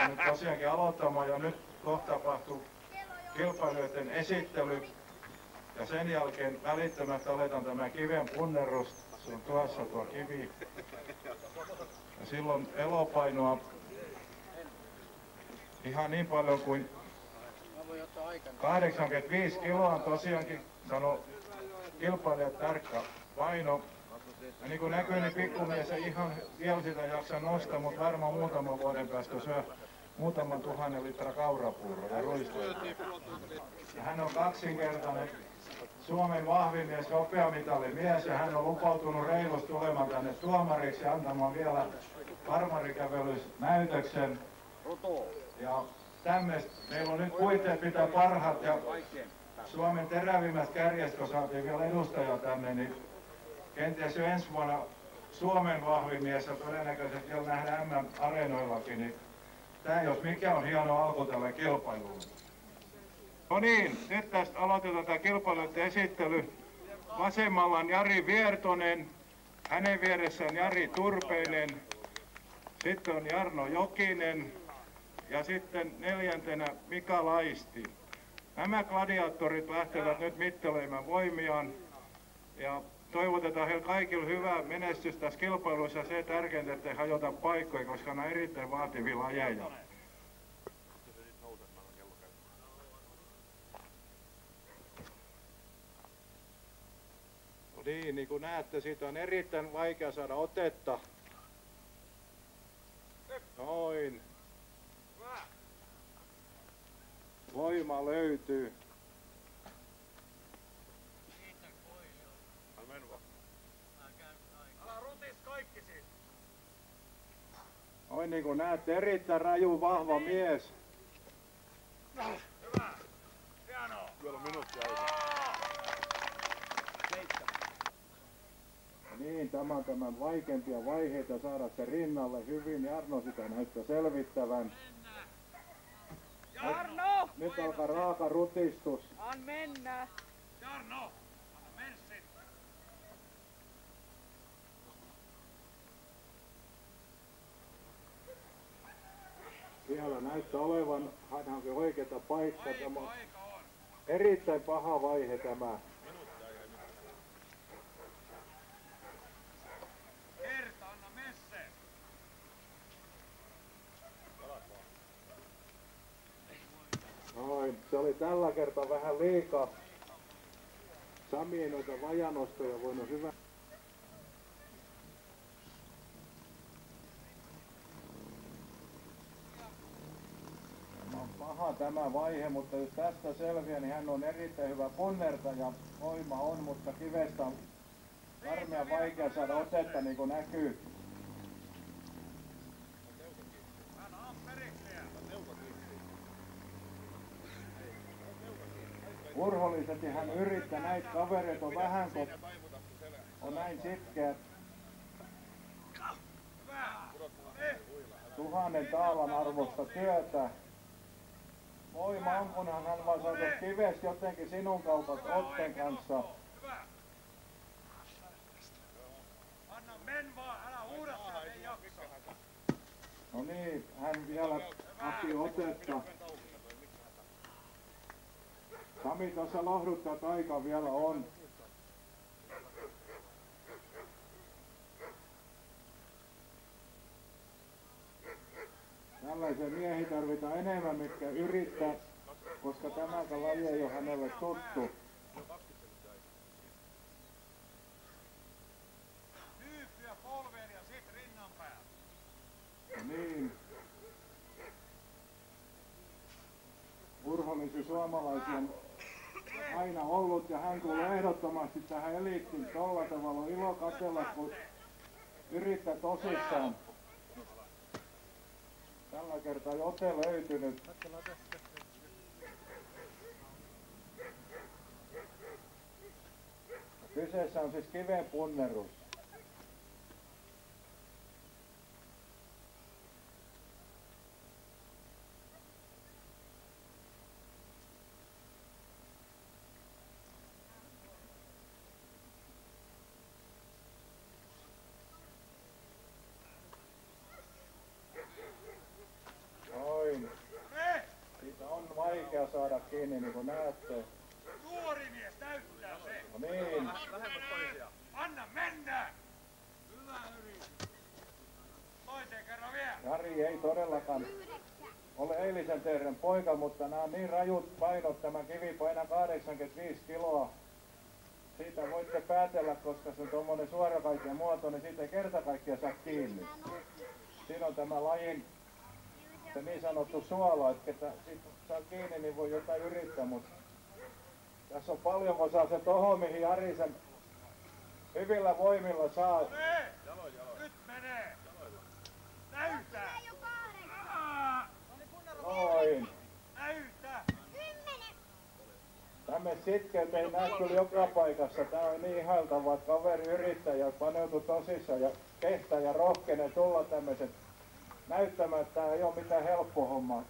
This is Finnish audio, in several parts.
päästä nyt tosiaankin aloittamaan ja nyt kohta tapahtuu kilpailijoiden esittely. Ja sen jälkeen välittömästi aletaan tämä kiven punnerus. Se on tuossa tuo kivi. Ja silloin elopainoa ihan niin paljon kuin 85 kiloa on tosiaankin, sano kilpailijat tarkka paino. Ja niin kuin näkyy, niin pikkumies ei ihan vielä sitä jaksa nostaa, mutta varmaan muutaman vuoden päästä syö muutaman tuhannen litra kaurapuuroa ja ruistoa. Ja hän on kaksinkertainen Suomen vahvin mies, mies ja hän on lupautunut reilusti tulemaan tänne tuomariksi ja antamaan vielä farmarikävelysnäytöksen. Ja tämmöistä, meillä on nyt puitteet pitää parhaat ja Suomen terävimmästä kärjestä, kun saatiin vielä edustaja tänne, niin kenties jo ensi vuonna Suomen vahvin mies ja todennäköisesti jo nähdään MM-areenoillakin, niin tämä jos mikä on hieno alku tälle kilpailulle. No niin, nyt tästä aloitetaan tämä kilpailuiden esittely. Vasemmalla on Jari Viertonen, hänen vieressään Jari Turpeinen, sitten on Jarno Jokinen ja sitten neljäntenä Mika Laisti. Nämä gladiaattorit lähtevät nyt mittelemään voimiaan ja toivotetaan heille kaikille hyvää menestystä tässä kilpailussa ja se tärkeintä, ettei hajota paikkoja, koska ne on erittäin vaativia lajeja. No niin, niin kuin näette, siitä on erittäin vaikea saada otetta. Noin. Voima löytyy. Noin niin kuin näette, erittäin raju, vahva mies. Hyvä. Hienoa. Vielä minuutti Niin, tämä on tämän vaikeimpia vaiheita saada se rinnalle hyvin. Jarno sitä näyttää selvittävän. Jarno! Nyt alkaa raaka rutistus. An mennä. Jarno! Anna menssin. Siellä näyttää olevan, hän onkin oikeata paikkaa. Tämä erittäin paha vaihe tämä. Noin, se oli tällä kertaa vähän liikaa. Sami ei noita vajanostoja voinut hyvä. on paha tämä vaihe, mutta jos tästä selviää, niin hän on erittäin hyvä punnertaja. Voima on, mutta kivestä on varmia vaikea saada otetta, niin kuin näkyy. urhollisesti hän yrittää näitä kavereita on vähän, kun on näin sitkeä. Tuhannen taalan arvosta työtä. Voima on, kunhan hän vaan saa kives jotenkin sinun kaupat Otten kanssa. Anna men vaan, älä huuda ei jaksa. No niin, hän vielä haki otetta. Sami tässä lahduttaa, että aika vielä on. Tällaisia miehiä tarvitaan enemmän, mitkä yrittää, koska tämäkään laji ei ole hänelle tuttu. Nyyppiä polveen ja sit rinnan päällä. No niin. Urholisi suomalaisen aina ollut ja hän kuuluu ehdottomasti tähän eliittiin. Tolla tavalla on ilo katsella, kun yrittää tosissaan. Tällä kertaa jote löytynyt. Kyseessä on siis kiven punnerus. Kiinni, niin kuin näette. Nuori mies näyttää se. No niin, Anna mennä! Hyvä yritys. Toiseen kerran vielä. Jari ei todellakaan ole eilisen teeren poika, mutta nämä on niin rajut painot, tämä kivi painaa 85 kiloa. Siitä voitte päätellä, koska se on tuommoinen suorakaikien muoto, niin siitä ei kerta kaikkiaan saa kiinni. Siinä on tämä lajin se niin sanottu suola, että siitä saa kiinni, niin voi jotain yrittää, mutta tässä on paljon osaa se toho, mihin Jari sen hyvillä voimilla saa. Menee! Nyt menee! Näytä! Noin. Näytä! Tämme sitkeät ei näe kyllä joka paikassa. Tää on niin ihailtavaa, että kaveri yrittää ja paneutuu tosissaan ja kehtää ja rohkenee tulla tämmöiset näyttämään, että tää ei ole mitään helppo homma.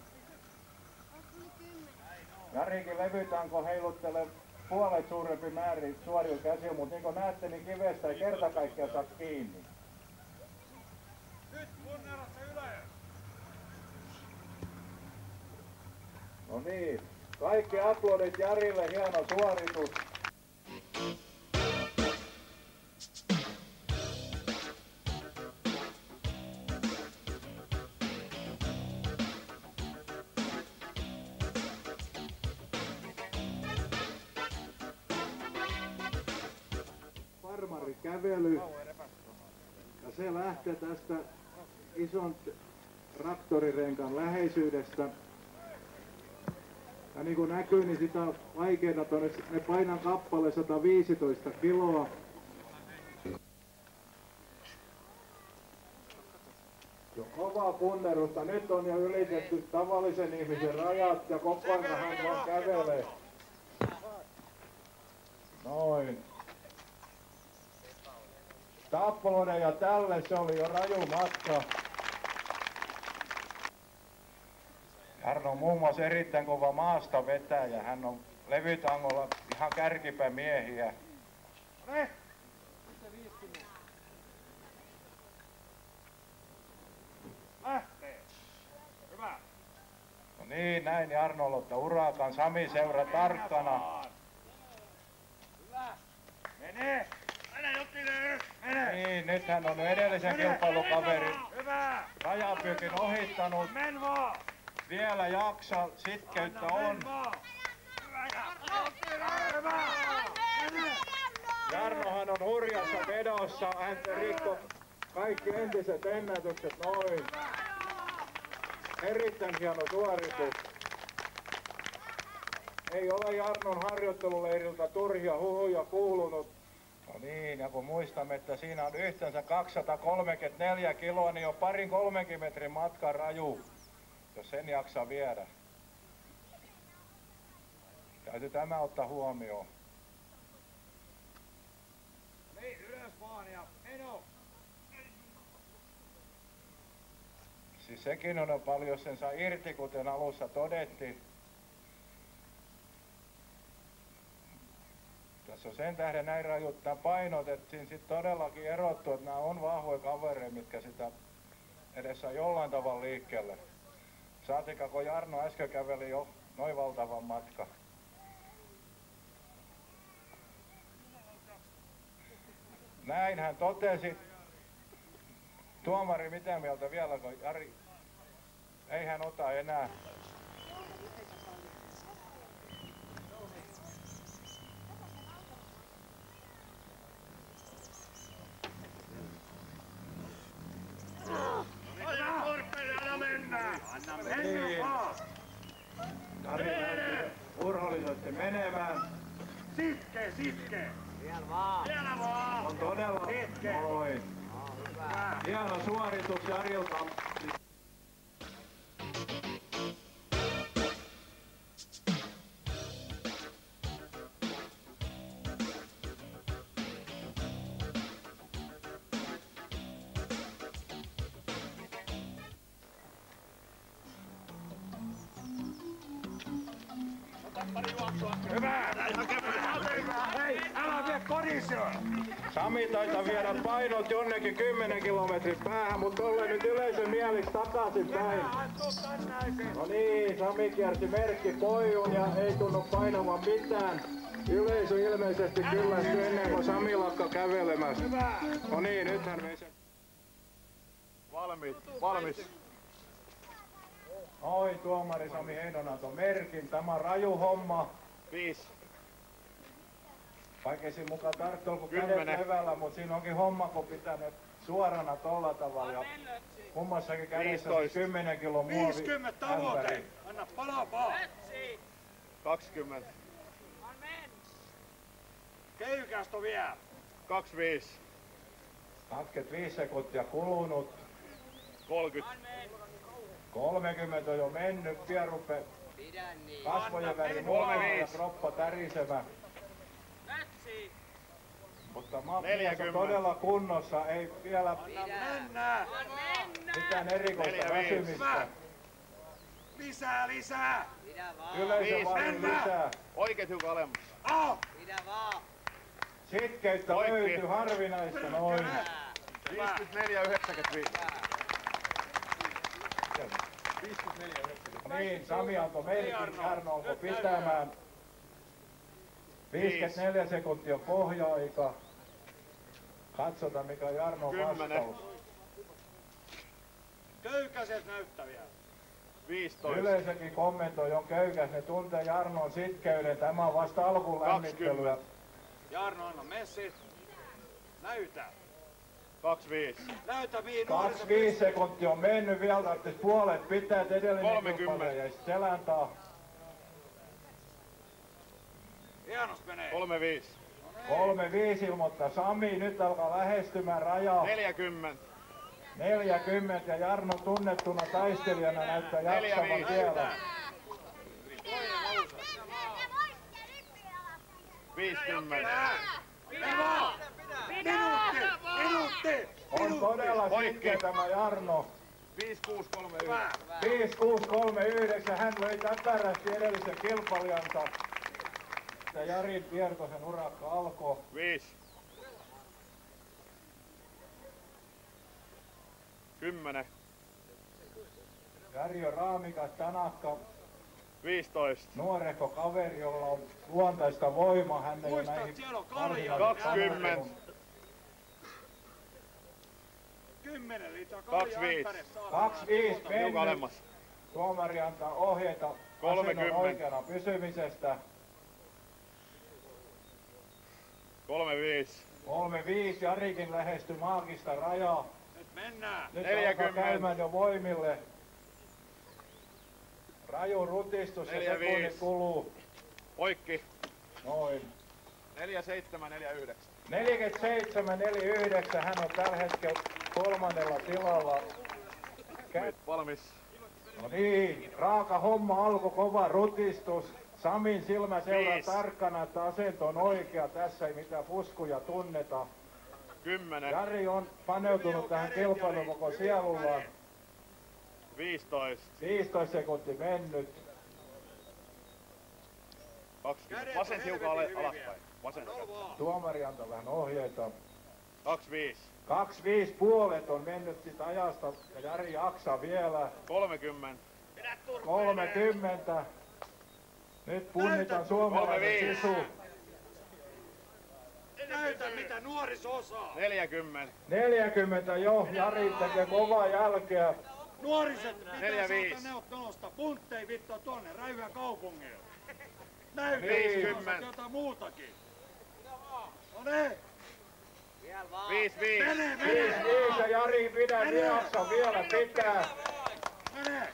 Jarikin levytanko heiluttelee puolet suurempi määrin suorilla käsillä, mutta niin kuin näette, niin kivestä ei kerta kaikkiaan saa kiinni. Nyt punnerra se ylös! No niin, kaikki aplodit Jarille, hieno suoritus. Lähtee tästä ison traktorirenkan läheisyydestä. Ja niin kuin näkyy, niin sitä vaikeaa tuonne, ne painan kappale 115 kiloa. Jo kovaa punnerusta. Nyt on jo ylitetty tavallisen ihmisen rajat ja koko ajan hän vaan kävelee. Noin. Tappaloiden ja tälle se oli jo raju matka. Jarno on muun muassa erittäin kova maasta vetäjä. Hän on levytangolla ihan! Lähtee! Hyvä! No niin, näin Jarno ottaa urakan. Sami seura tarkkana. Hyvä! Mene! Mene! Niin, nyt hän on edellisen kilpailukaverin Hyvä! rajapykin ohittanut. Men vaan! Vielä jaksa, sitkeyttä on. Hyvä! Jarnohan on hurjassa vedossa. Hän rikko kaikki entiset ennätykset noin. Erittäin hieno suoritus. Ei ole Jarnon harjoitteluleiriltä turhia huhuja kuulunut. No niin, ja kun muistamme, että siinä on yhteensä 234 kiloa, niin on parin 30 metrin matka raju, jos sen jaksaa viedä. Täytyy tämä ottaa huomioon. Niin, ylös vaan ja meno! Siis sekin on paljon, jos sen saa irti, kuten alussa todettiin. Tässä sen tähden näin rajut nämä painot, että siinä sitten todellakin erottuu, että nämä on vahvoja kavereita, mitkä sitä edessä jollain tavalla liikkeelle. Saatika, kun Jarno äsken käveli jo noin valtavan matka. Näin hän totesi. Tuomari, mitä mieltä vielä, kun Jari ei hän ota enää. Aja korppeli, anna mennä! Anna Niin. vaan! Jari lähti urhoollisesti menemään. Sitke, sitke! Vielä vaan! Vielä vaan! On todella Hetken. noin. Hyvä! Hieno suoritus Jarilta. Hyvä! Hei, Älä vie korisee! Sami taitaa viedä painot jonnekin 10 kilometrin päähän, mutta tulee nyt yleisön mieliksi takaisin päin. No niin, Sami kiersi merkki poijun ja ei tunnu painavan mitään. Yleisö ilmeisesti kyllästyi ennen kuin Sami lakka kävelemässä. No niin, nythän vei sen. Valmiit, valmis. Oi, tuomari Sami Heinonen antoi merkin. Tämä on raju homma. Viisi. Vaikka siinä mukaan tarttuu kun kädet Kymmenen. levällä, mutta siinä onkin homma, kun pitää ne suorana tolla tavalla. Ja kummassakin kädessä on 15. 10 kilo muovi. 50 tavoite! ämpäri. Anna palaa vaan! 20. Köykästä vielä! 25. 25 sekuntia kulunut. 30. 30 on jo mennyt. Pian rupee kasvojen väri Anna muovaa ja 35. kroppa tärisemään. Mutta mappi on 40. todella kunnossa. Ei vielä mennä! mitään erikoista 45. väsymistä. Lisää, lisää! Yleisö Viisi. vain Mennään. lisää. Oikeet hiukan alemmas. Ah! Sitkeyttä Poikki. löytyy harvinaista noin. 54, 95. Niin, Sami antoi merkin, Jarno onko pitämään. 54 sekuntia on pohja-aika. Katsotaan mikä on Jarnon Kymmenen. vastaus. Köykäiset näyttäviä! 15. Yleisökin kommentoi on köykäs, ne tuntee Jarnon sitkeyden. Tämä on vasta alkuun lämmittelyä. Jarno, anna messit! Näytä! 25. Näytä mihin 25 sekuntia on mennyt, vielä tarvitsisi puolet pitää, että edellinen 30. kilpailija jäisi selän taa. Hienosti menee! 35. 3-5 ilmoittaa Sami, nyt alkaa lähestymään rajaa. 40. 40 ja Jarno tunnettuna taistelijana näyttää jaksavan vielä. 50. Mene vaan! Minuutti! Minuutti! On todella sitkeä tämä Jarno. 5, 6, 3, 1. Hyvä! 5, 6, 3, 9. Hän löi täpärästi edellisen kilpailijansa. Ja Jari Viertosen urakka alkoi. 5. 10. Jari on raamikas, tanakka, 15. nuorehko kaveri, jolla on luontaista voimaa. Hän ei Muista, näihin siellä on kalja. varsinaisiin 20. tanakkoihin. 10 litraa 25. 25 Hiukan mennyt. alemmas. Tuomari antaa ohjeita 30. asennon oikeana pysymisestä. 35. 3-5, Jarikin lähestyi maagista rajaa. Nyt mennään! Nyt 40. alkaa käymään jo voimille. Raju rutistus ja 45. sekunnit kuluu. Poikki. Noin. 47, 49. 47, 49, hän on tällä hetkellä kolmannella tilalla. Kä- Valmis. No niin, raaka homma alkoi, kova rutistus. Samin silmä seuraa Viisi. tarkkana, että asento on oikea. Tässä ei mitään fuskuja tunneta. 10. Jari on paneutunut tähän kilpailuun koko sielullaan. 15. 15 sekuntia mennyt. 20. Vasen hiukan ale, alaspäin. Vasen. Tuomari antoi vähän ohjeita. 25. 25 puolet on mennyt siitä ajasta ja Jari jaksaa vielä. 30. 30. Nyt punnitaan suomalaisen 35. sisu. Näytä mitä nuoriso osaa! 40. 40 jo, Jari tekee kovaa jälkeä. Nuoriset pitää Neljä, saada viisi. neuvottelusta. Punttei vittu tonne Räyhä kaupungille. Näytä Viisikymmentä. osaat jotain muutakin. No niin, 5, 5. mene, 5 mene, 5 ja Jari pidä vielä pitää. mene.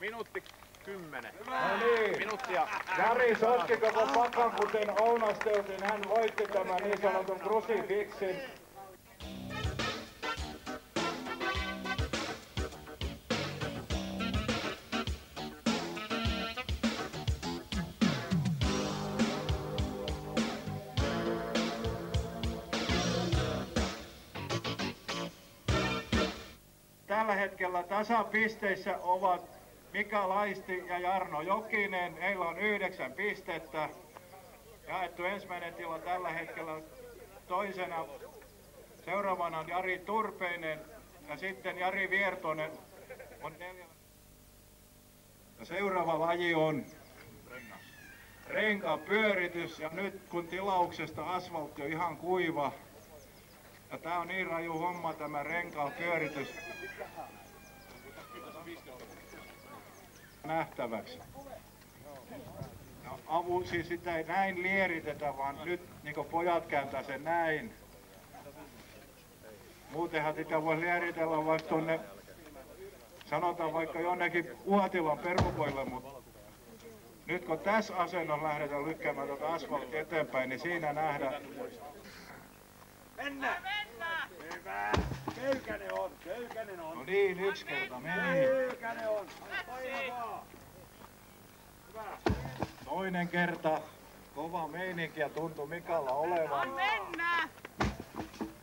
Minuutti 10. No niin. Minuuttia. Jari sotki koko pakan kuten Ounasteutin. Hän voitti tämän niin sanotun krusifiksin. Tällä hetkellä tasapisteissä ovat Mika Laisti ja Jarno Jokinen. Heillä on yhdeksän pistettä. jaettu ensimmäinen tila tällä hetkellä toisena. Seuraavana on Jari Turpeinen ja sitten Jari Viertonen on neljännellä. Ja seuraava laji on renkapyöritys ja nyt kun tilauksesta asfaltti on ihan kuiva ja tää on niin raju homma tämä renkaan pyöritys nähtäväksi. Ja avu, siis sitä ei näin lieritetä, vaan nyt niin pojat kääntää sen näin. Muutenhan sitä voi lieritellä vaikka tuonne, sanotaan vaikka jonnekin Uotilan perukoille, mutta nyt kun tässä asennossa lähdetään lykkäämään tuota asfalttia eteenpäin, niin siinä nähdään. Mennä! Hyvä! Köykänen on, köykänen on. No niin, yksi kerta meni. Köykänen on. Paina vaan. Hyvä. Toinen kerta. Kova meininki ja tuntui Mikalla olevan. Mennä!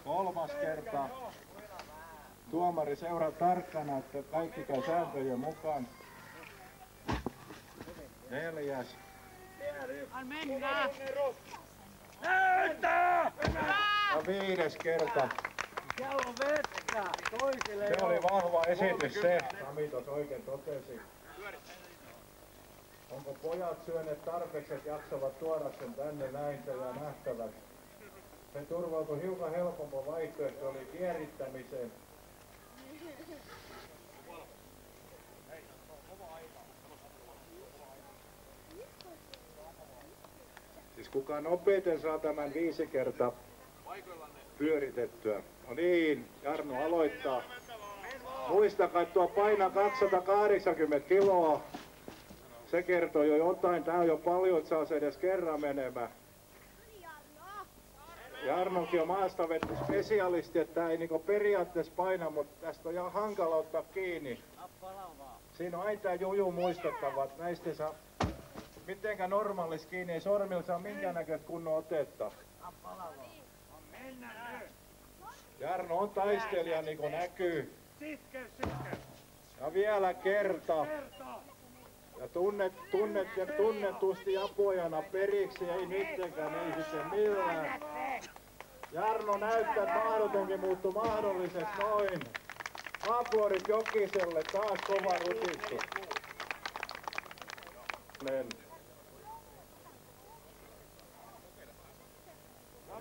Kolmas kerta. Tuomari seuraa tarkkana, että kaikki käy sääntöjen mukaan. Neljäs. Mennä! Näyttää! Ja viides kerta. Siellä on vettä. Toisille Se oli vahva esitys se, Sami tuossa oikein totesi. Onko pojat syöneet tarpeeksi, että jaksavat tuoda sen tänne näin, jää nähtäväksi. Se turvautui hiukan helpompi vaihtoehto, oli kierittämiseen. Siis kuka nopeiten saa tämän viisi kertaa pyöritettyä. No niin, Jarno aloittaa. Muistakaa, että tuo painaa 280 kiloa. Se kertoo jo jotain. Tää on jo paljon, että saa se edes kerran menemään. Jarnokin on maastavetty spesialisti, että tää ei niinku periaatteessa paina, mutta tästä on ihan hankala ottaa kiinni. Siinä on aina tää juju muistettava, että näistä ei saa mitenkään normaalis kiinni, ei sormilla saa minkäännäköistä kunnon otetta. Jarno on taistelija niin kuin näkyy. Ja vielä kerta. Ja tunnet, tunnet ja tunnetusti apujana periksi, ei nyttenkään, ei sitten millään. Jarno näyttää, että mahdotonkin muuttuu mahdolliseksi noin. Aplodit Jokiselle, taas kova rutistus. Nen.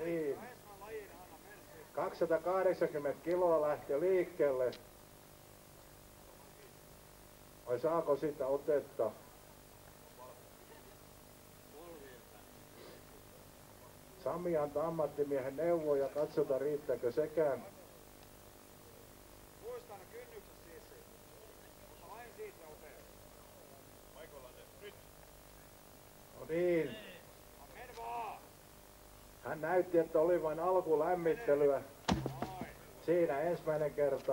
Niin. 280 kiloa lähti liikkeelle. Vai saako sitä otetta? Sami antaa ammattimiehen neuvoja, katsotaan riittääkö sekään. Siis. Mutta vain siitä ote. No niin, hän näytti, että oli vain alkulämmittelyä. Siinä ensimmäinen kerta.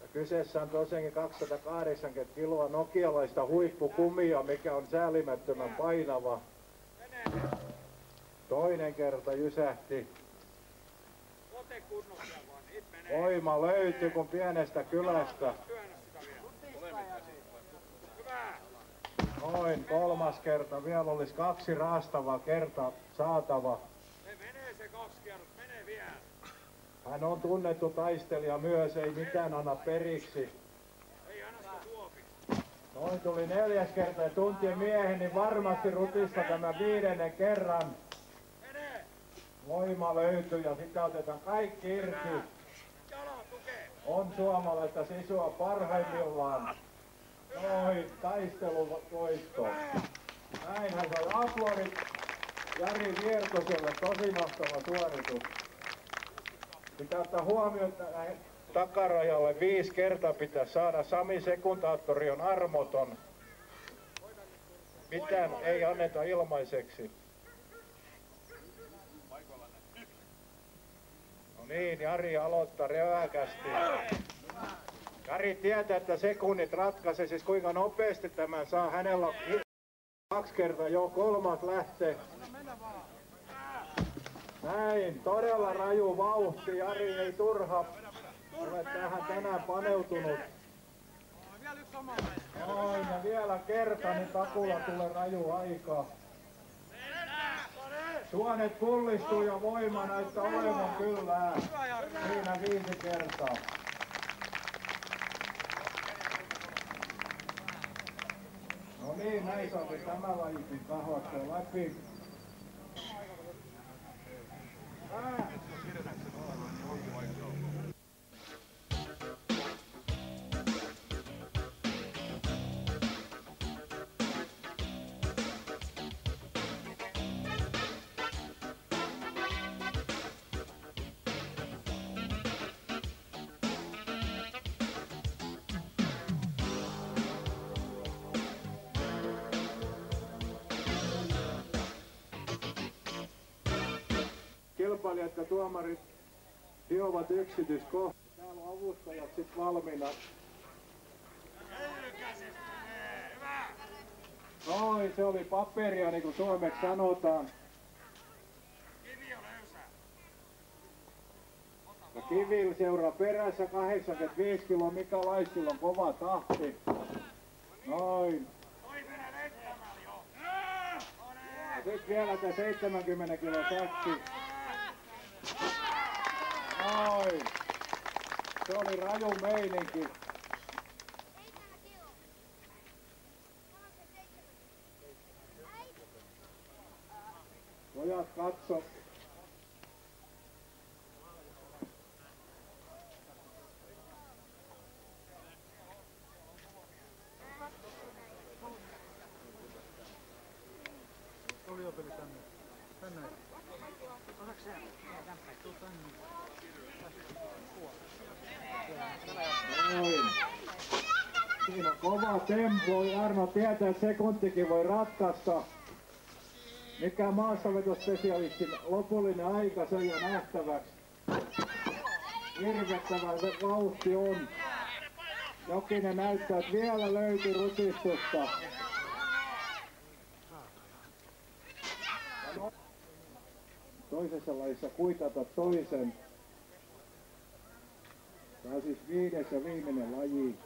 Ja kyseessä on tosiaankin 280 kiloa nokialaista huippukumia, mikä on säälimättömän painava. Toinen kerta jysähti. Voima löytyi kun pienestä kylästä. Noin kolmas kerta. Vielä olisi kaksi raastavaa kerta saatava. Se menee se kaksi kertaa. Menee vielä. Hän on tunnettu taistelija myös, ei mitään anna periksi. Noin tuli neljäs kerta ja tuntien miehen, niin varmasti rutista tämä viidennen kerran. Voima löytyy ja sitä otetaan kaikki irti. On suomalaista sisua parhaimmillaan. Noin, taisteluvoitto. Näin hän sai aplodit Jari Viertoselle, tosi mahtava suoritus. Pitää ottaa huomioon, että näin takarajalle viisi kertaa pitää saada. Sami sekundaattori on armoton. Mitään ei anneta ilmaiseksi. No niin, Jari aloittaa reväkästi. Jari tietää, että sekunnit ratkaisee, siis kuinka nopeasti tämän saa. Hänellä on kaksi kertaa jo kolmas lähtee. Näin, todella raju vauhti. Jari ei turha ole tähän tänään paneutunut. Noin, ja vielä kerta, niin takulla tulee raju aika. Suonet pullistuu ja voima näyttää olevan kyllä. Siinä viisi kertaa. No niin, näin saa tämä lajikin kahvattua läpi. 哎 kilpailijat ja tuomarit hiovat yksityiskohtia. Täällä on avustajat sitten valmiina. Noin, se oli paperia niin kuin suomeksi sanotaan. Ja kivillä seuraa perässä 85 kiloa, mikä laistilla on kova tahti. Noin. Ja sitten vielä tämä 70 kilo säkki. Noin. Se oli raju meininki. Pojat katso. Noin. Siinä on kova tempo. Arno tietää, että sekuntikin voi ratkaista. Mikä maassavedospesialistin lopullinen aika, se on nähtäväksi. Hirvettävä se vauhti on. Jokinen näyttää, että vielä löytyy rutistusta. Toisessa lajissa kuitata toisen. Tämä on siis viides ja viimeinen laji.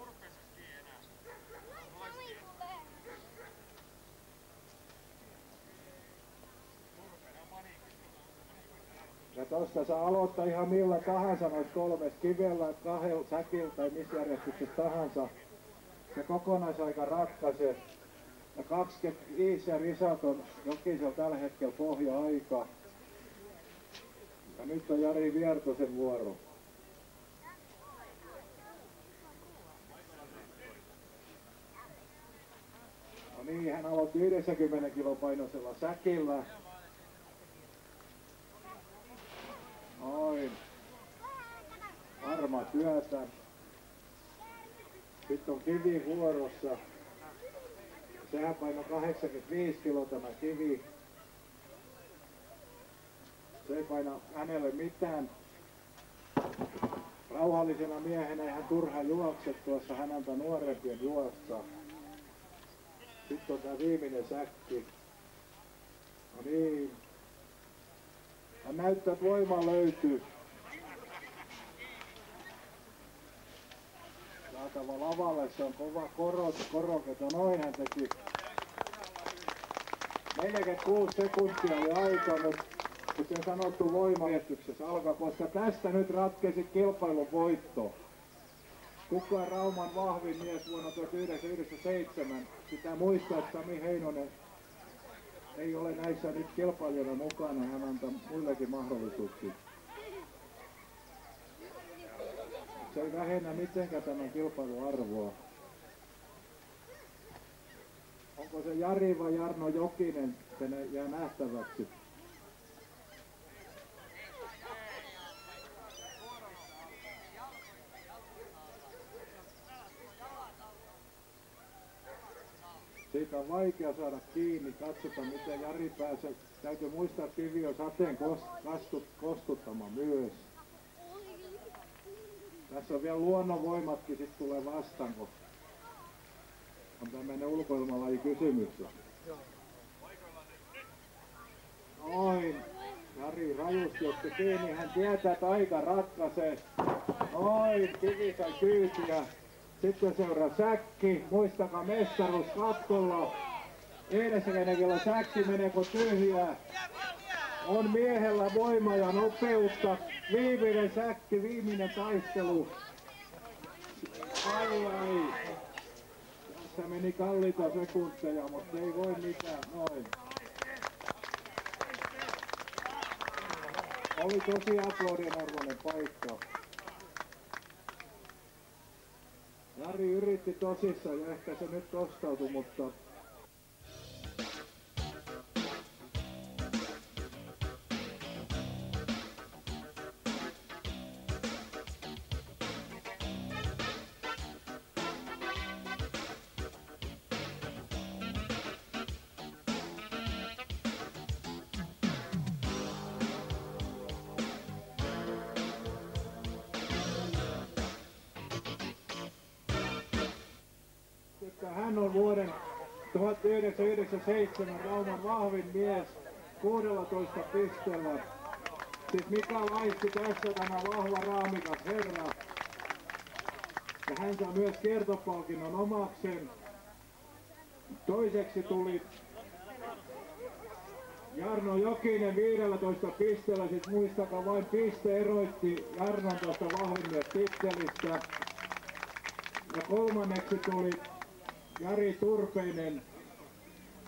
Ja tosta saa aloittaa ihan millä tahansa noista kolmesta kivellä, kahdella säkillä tai missä järjestyksessä tahansa. Se kokonaisaika ratkaisee. Ja 25 ja risat on jokisella tällä hetkellä pohja-aika. Ja nyt on Jari Viertosen vuoro. No niin, hän aloitti 90 kilopainoisella säkillä. Noin. Varma työtä. Sitten on kivi vuorossa. Sehän painoi 85 kiloa tämä kivi. Se ei paina hänelle mitään. Rauhallisena miehenä ei hän turha juokse tuossa, hän antaa nuorempien juossa. Sitten on tämä viimeinen säkki. No niin. Hän näyttää, että voima löytyy. Saatava lavalle, se on kova korot, koroketa. Noin hän teki. 46 sekuntia oli aika, mutta kuten sanottu voimajärjestyksessä alkaa, koska tästä nyt ratkesi kilpailun voitto. Kuka Rauman vahvin mies vuonna 1997? Pitää muistaa, että Sami Heinonen ei ole näissä nyt kilpailijana mukana. Hän antaa muillekin mahdollisuuksia. Se ei vähennä mitenkään tämän kilpailun arvoa. Onko se Jari vai Jarno Jokinen, se jää nähtäväksi. Siitä on vaikea saada kiinni. Katsotaan miten Jari pääsee. Täytyy muistaa, että kivi on sateen kostuttama myös. Tässä on vielä luonnonvoimatkin sit tulee vastaan, kun on tämmöinen ulkoilmalaji kysymyksessä. Noin. Jari rajusti otti kiinni. Hän tietää, että aika ratkaisee. Noin. Sai kyytiä. Sitten seuraa säkki. Muistakaa mestaruus katkolla. 90 kilo säkki meneekö tyhjää. On miehellä voima ja nopeutta. Viimeinen säkki, viimeinen taistelu. Ai ai. Tässä meni kalliita sekunteja, mutta ei voi mitään. Noin. Oli tosi aplodin arvoinen paikka. Jari yritti tosissaan ja ehkä se nyt kostautui, mutta hän on vuoden 1997 Rauman vahvin mies 16 pisteellä. Siis Mika Laisti tässä tämä vahva raamikas herra. Ja hän saa myös kiertopalkinnon omakseen. Toiseksi tuli Jarno Jokinen 15 pisteellä, siis muistakaa vain piste eroitti Jarnon tuosta vahvimmies tittelistä. Ja kolmanneksi tuli Jari Turpeinen,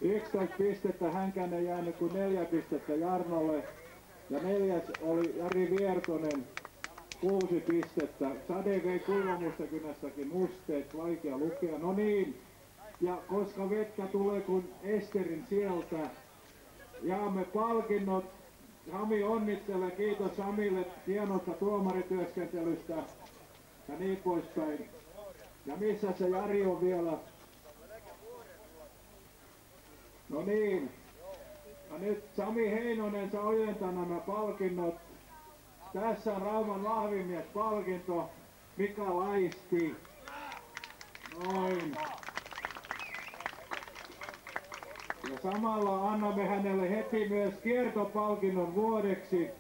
11 pistettä, hänkään ei jäänyt kuin neljä pistettä Jarnolle. Ja neljäs oli Jari Viertonen, kuusi pistettä. Sade vei Kuivamustakynässäkin musteet, vaikea lukea. No niin, ja koska vettä tulee kuin Esterin sieltä, jaamme palkinnot. Sami onnittelee, kiitos Samille hienosta tuomarityöskentelystä ja niin poispäin. Ja missä se Jari on vielä? No niin. Ja nyt Sami Heinonen saa ojentaa nämä palkinnot. Tässä on Rauman vahvimies palkinto. Mika Laisti. Noin. Ja samalla annamme hänelle heti myös kiertopalkinnon vuodeksi.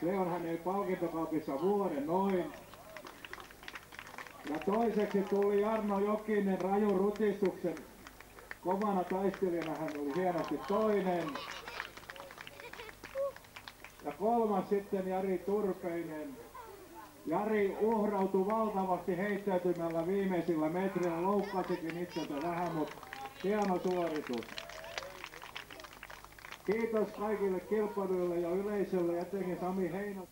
Se on hänen palkintokaapissa vuoden noin. Ja toiseksi tuli Jarno Jokinen rajun rutistuksen kovana taistelijana hän oli hienosti toinen. Ja kolmas sitten Jari Turpeinen. Jari uhrautui valtavasti heittäytymällä viimeisillä metreillä, loukkasikin itsensä vähän, mutta hieno suoritus. Kiitos kaikille kilpailijoille ja yleisölle, etenkin Sami Heino.